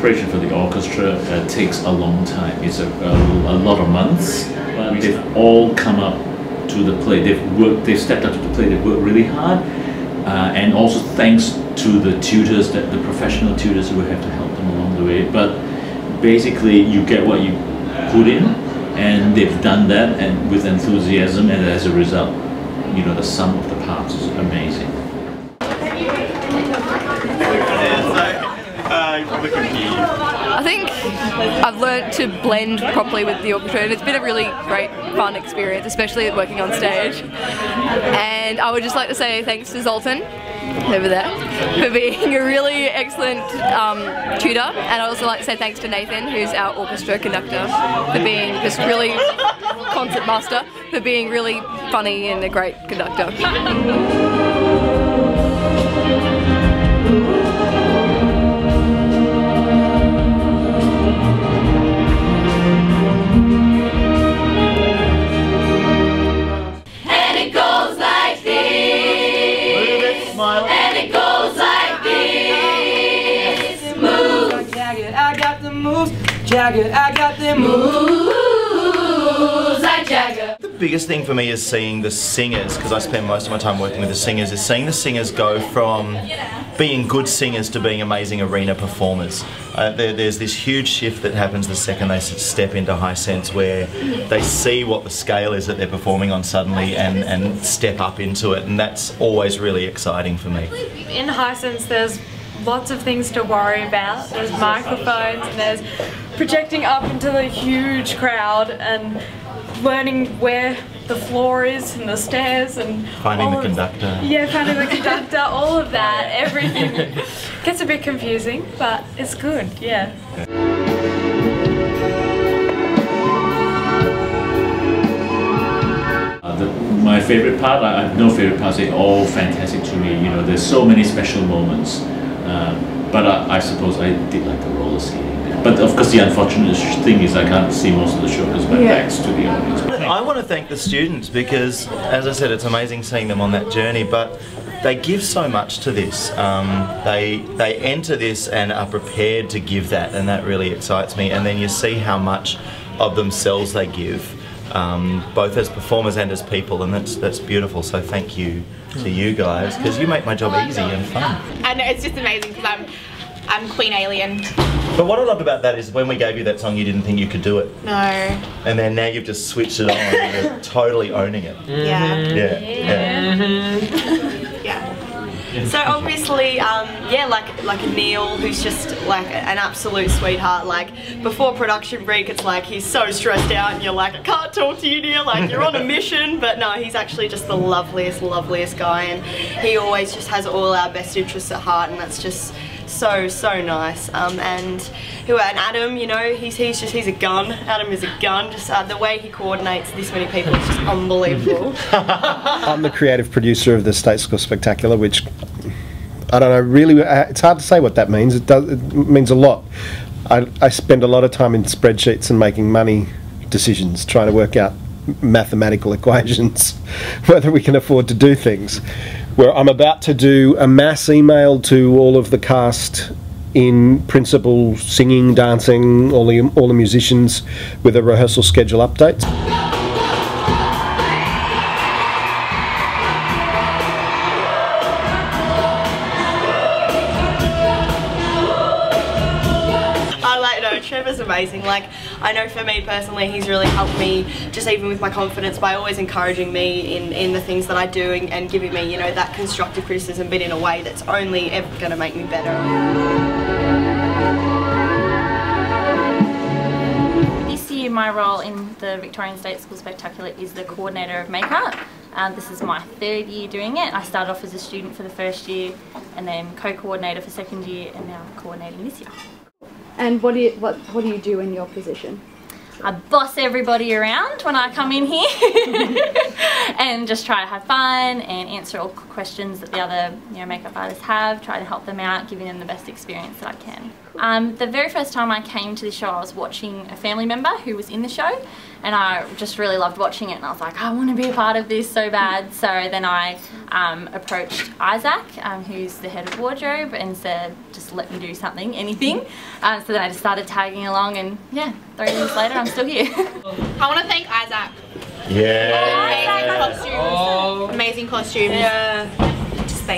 preparation for the orchestra uh, takes a long time. It's a, a, a, lot of months, they've all come up to the play. They've worked, they've stepped up to the play, they've worked really hard. Uh, and also thanks to the tutors, that the professional tutors who have to help them along the way. But basically, you get what you put in, and they've done that and with enthusiasm, and as a result, you know, the sum of the parts is amazing. I think I've learned to blend properly with the orchestra and it's been a really great fun experience, especially working on stage. And I would just like to say thanks to Zoltan over there for being a really excellent um, tutor and I'd also like to say thanks to Nathan who's our orchestra conductor for being just really concert master for being really funny and a great conductor. Jagger, I got them moves like Jagger. The biggest thing for me is seeing the singers, because I spend most of my time working with the singers, is seeing the singers go from being good singers to being amazing arena performers. Uh, there, there's this huge shift that happens the second they step into Hisense where they see what the scale is that they're performing on suddenly and, and step up into it and that's always really exciting for me. In Hisense there's lots of things to worry about. There's microphones and there's projecting up into the huge crowd and learning where the floor is and the stairs and finding the conductor. Yeah, finding the conductor, all of that, everything gets a bit confusing, but it's good. Yeah. Uh, the, my favorite part, I have no favorite parts, they're all fantastic to me. You know, there's so many special moments. Um, but I, I, suppose I did like the roller skating. But of course, the unfortunate thing is I can't see most of the show because my yeah. back's to the audience. I want to thank the students because, as I said, it's amazing seeing them on that journey. But they give so much to this. Um, they they enter this and are prepared to give that, and that really excites me. And then you see how much of themselves they give um, both as performers and as people, and that's that's beautiful. So thank you to you guys because you make my job easy and fun. And it's just amazing because I'm I'm Queen Alien. But what I love about that is when we gave you that song, you didn't think you could do it. No. And then now you've just switched it on and you're totally owning it. Yeah. Yeah. Yeah. yeah. yeah. So obviously, um, yeah, like like Neil, who's just like an absolute sweetheart. Like before production break, it's like he's so stressed out, and you're like, I can't talk to you, Neil. Like you're on a mission, but no, he's actually just the loveliest, loveliest guy, and he always just has all our best interests at heart, and that's just so so nice. Um, and who and Adam you know he's he's just he's a gun. Adam is a gun. Just uh, the way he coordinates this many people is just unbelievable. I'm the creative producer of the State School Spectacular which I don't know really uh, it's hard to say what that means. It does it means a lot. I, I spend a lot of time in spreadsheets and making money decisions trying to work out mathematical equations whether we can afford to do things where I'm about to do a mass email to all of the cast in principal singing, dancing, all the all the musicians with a rehearsal schedule update. Trevor's amazing. Like, I know for me personally, he's really helped me just even with my confidence by always encouraging me in, in the things that I do and, and giving me, you know, that constructive criticism, but in a way that's only ever going to make me better. This year my role in the Victorian State School Spectacular is the coordinator of Make Art. Um, this is my third year doing it. I started off as a student for the first year and then co-coordinator for second year and now coordinating this year. And what do you what what do you do in your position? I boss everybody around when I come in here and just try to have fun and answer all questions that the other you know makeup artists have, try to help them out, giving them the best experience that I can. Um, the very first time I came to the show, I was watching a family member who was in the show, and I just really loved watching it. And I was like, I want to be a part of this so bad. So then I um, approached Isaac, um, who's the head of wardrobe, and said, just let me do something, anything. Uh, so then I just started tagging along, and yeah, three years later, I'm still here. I want to thank Isaac. Yeah. Amazing costumes. Amazing costumes. Yeah.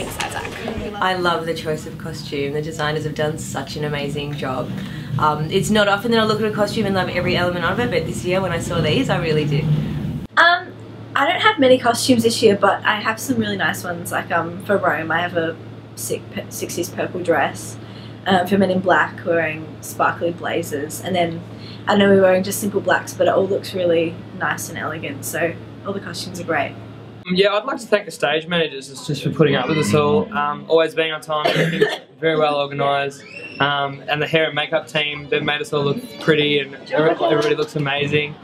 Just thanks, Isaac. I love the choice of costume. The designers have done such an amazing job. Um, it's not often that I look at a costume and love every element of it, but this year when I saw these, I really did. Um, I don't have many costumes this year, but I have some really nice ones. Like um, for Rome, I have a sick 60s purple dress. Um, for Men in Black, wearing sparkly blazers, and then I know we're wearing just simple blacks, but it all looks really nice and elegant. So all the costumes are great. Yeah, I'd like to thank the stage managers just for putting up with us all, um, always being on time, very well organised, um, and the hair and makeup team, they've made us all look pretty and everybody looks amazing.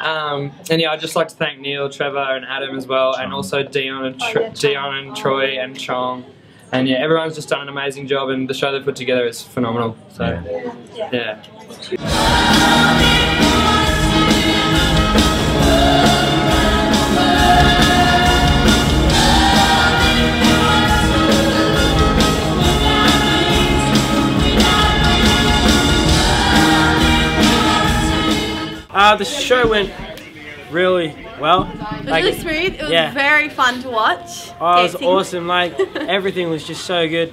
Um, and yeah, I'd just like to thank Neil, Trevor and Adam as well, and also Dion and, Tr Dion and Troy and Chong. And yeah, everyone's just done an amazing job and the show they've put together is phenomenal. So, yeah. Uh, the show went really well. It was really smooth. It was yeah. very fun to watch. Oh, it was Dancing. awesome. Like everything was just so good.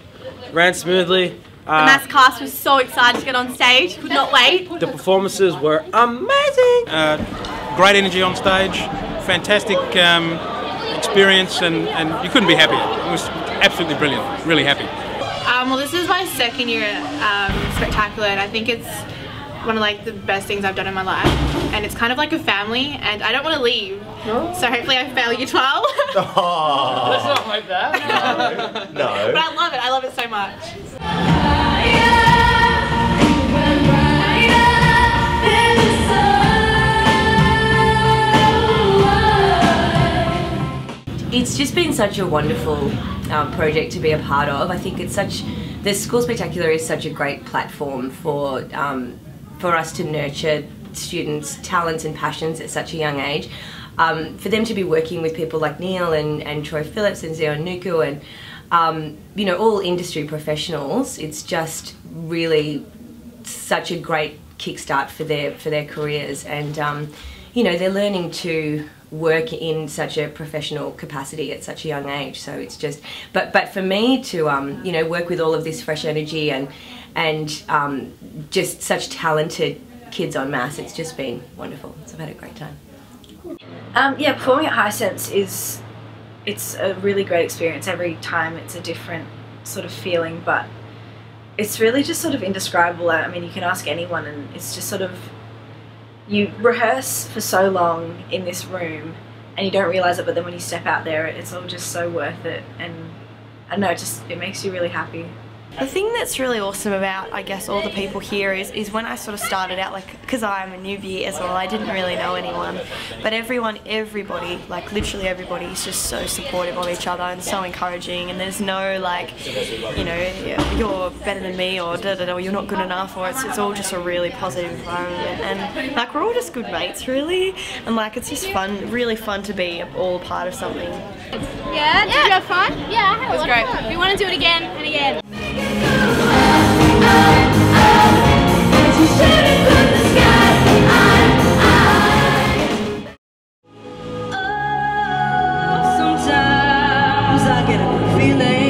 Ran smoothly. The Uh, mass cast was so excited to get on stage. Could not wait. the performances were amazing. Uh, great energy on stage, fantastic um, experience, and, and you couldn't be happier. It was absolutely brilliant. Really happy. Um, well, this is my second year at um, Spectacular, and I think it's one of like the best things I've done in my life. And it's kind of like a family, and I don't want to leave. So hopefully I fail you 12. Oh. Let's not hope that. No. but I love it. I love it so much. It's just been such a wonderful um, project to be a part of. I think it's such the School Spectacular is such a great platform for um, for us to nurture students' talents and passions at such a young age. Um, for them to be working with people like Neil and, and Troy Phillips and Zion Nuku and um, you know all industry professionals, it's just really such a great kickstart for their for their careers and um, you know they're learning to work in such a professional capacity at such a young age so it's just but but for me to um, you know work with all of this fresh energy and and um, just such talented kids on mass it's just been wonderful so I've had a great time Um, yeah, performing at Hisense is it's a really great experience. Every time it's a different sort of feeling, but it's really just sort of indescribable. I mean, you can ask anyone, and it's just sort of you rehearse for so long in this room, and you don't realize it. But then when you step out there, it's all just so worth it. And I don't know, it just it makes you really happy. The thing that's really awesome about, I guess, all the people here is, is when I sort of started out, like, because I'm a newbie as well, I didn't really know anyone. But everyone, everybody, like, literally everybody is just so supportive of each other and so encouraging. And there's no, like, you know, you're better than me or da da da, or you're not good enough, or it's, it's all just a really positive environment. And, like, we're all just good mates, really. And, like, it's just fun, really fun to be all part of something. Yeah, did you have fun? Yeah, I had It was a lot great. of fun. We want to do it again and again. get a good feeling.